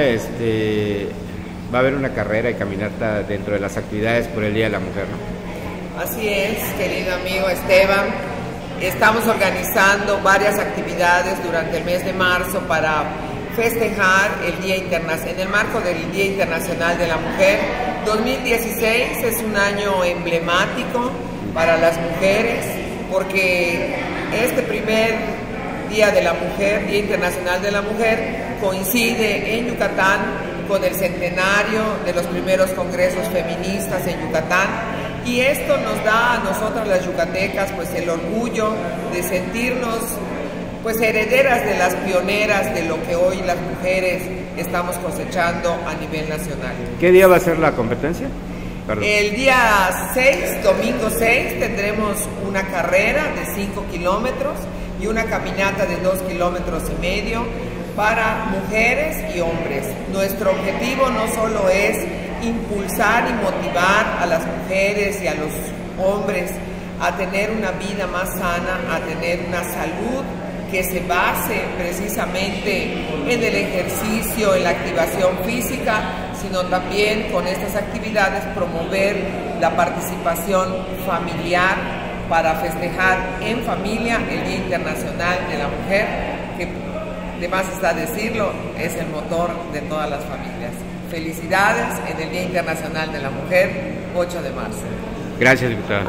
Este, va a haber una carrera y caminata dentro de las actividades por el Día de la Mujer, ¿no? Así es, querido amigo Esteban. Estamos organizando varias actividades durante el mes de marzo para festejar el Día Internacional, en el marco del Día Internacional de la Mujer. 2016 es un año emblemático para las mujeres porque este primer Día de la Mujer, Día Internacional de la Mujer, coincide en Yucatán con el centenario de los primeros congresos feministas en Yucatán y esto nos da a nosotras las yucatecas pues el orgullo de sentirnos pues herederas de las pioneras de lo que hoy las mujeres estamos cosechando a nivel nacional. ¿Qué día va a ser la competencia? El día 6, domingo 6, tendremos una carrera de 5 kilómetros y una caminata de 2 kilómetros y medio para mujeres y hombres. Nuestro objetivo no solo es impulsar y motivar a las mujeres y a los hombres a tener una vida más sana, a tener una salud que se base precisamente en el ejercicio, en la activación física, sino también con estas actividades promover la participación familiar para festejar en familia el Día Internacional de la Mujer, que de más está decirlo, es el motor de todas las familias. Felicidades en el Día Internacional de la Mujer, 8 de marzo. Gracias, diputada.